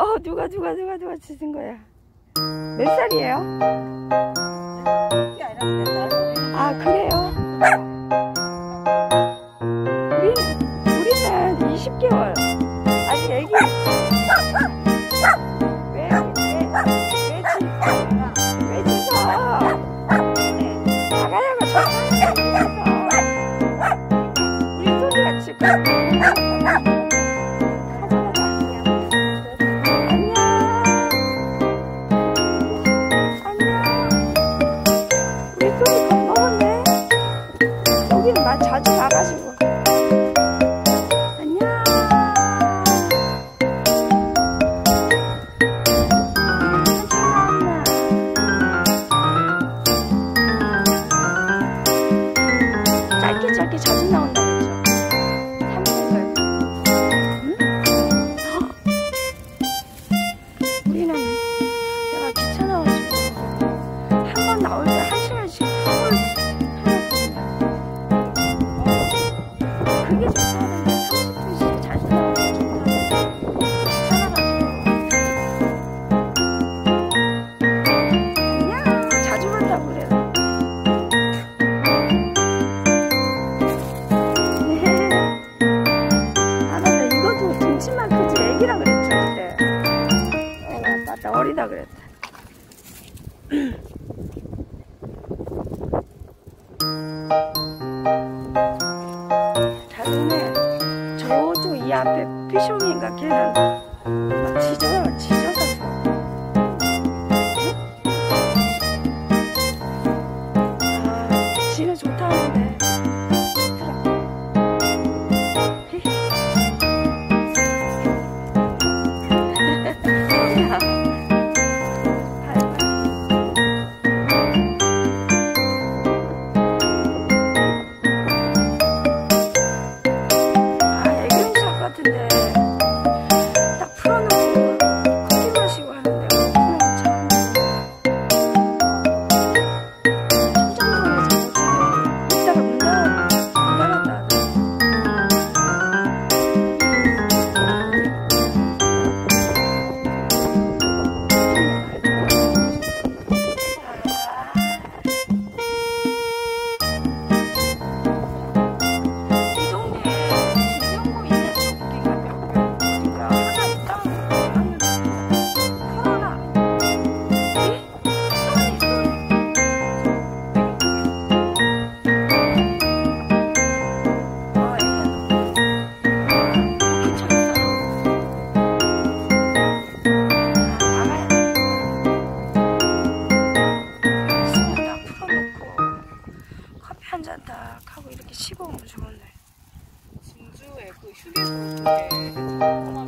어, 누가 누가 누가 누가 주신 거야? 몇 살이에요? 아 그래요? 우리 우리는 20개월 아직 애기. 왜왜왜 짖어? 나가라고 네, 저. 우리 소리가 지금. 힘들다 그랬다. 다음에 저쪽 이 앞에 피숑인가 걔는 막 지져요, 지져서. 아, 지가 좋다. そうですね。